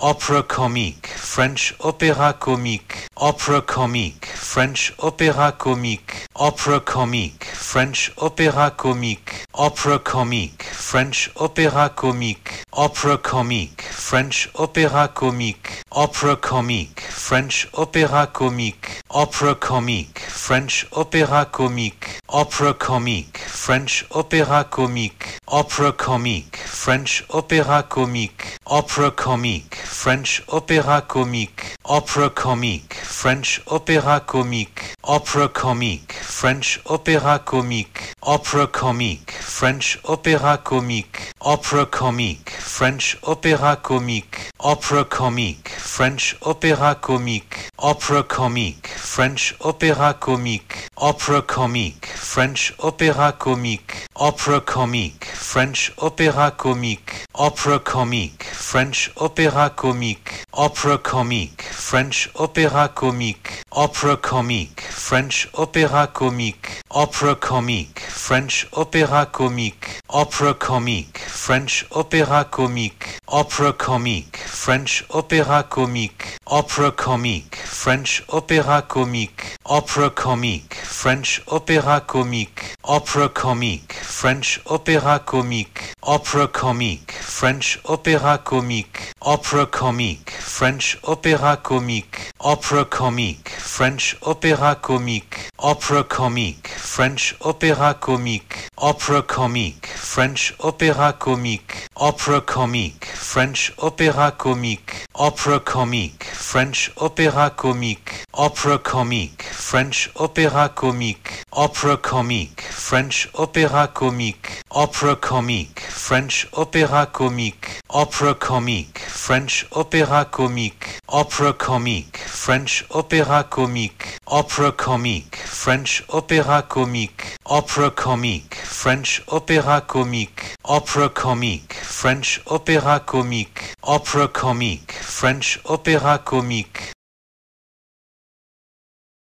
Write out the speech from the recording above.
opera comique, French opéra comique, opera comique, French opéra comique, opera comique, French opéra comique, opera comique, French opéra comique, opera comique, French opéra comique, opera comique, French opéra comique, opera comique, French opéra comique, opera comique, French opéra comique, opera comique, French opéra comique, opera comique, French opéra comique, opera comique, French opéra comique, opera comique, French opéra comique, opera comique, French opéra comique, opera comique, French opéra comique, opera comique, French opéra comique, opera comique, French opéra comique, opera comique, French opéra comique, opera comique, French opéra comique, opera comique, French opéra comique, opera comique, French opéra comique, opera comique, French opéra comique, opera comique, French opéra comique, opera comique, French opéra comique, opera comique, French opéra comique, opera comique, French opéra comique, opera comique, French opéra comique, opera comique, French opéra comique, opera comique, French opéra comique, opera comique, French opéra comique, opera comique, French opéra comique, opera comique, French opéra comique, opera comique, French opéra comique, opera comique, French opéra comique, opera comique, French opéra comique, opera comique, French opéra comique, opera comique, French opéra comique, opera comique, French opéra comique, opera comique, French opéra comique, opera comique, French opéra comique, opera comique, French opéra comique, opera comique, French opéra comique, opera comique, French opéra comique, opera comique, French opéra comique,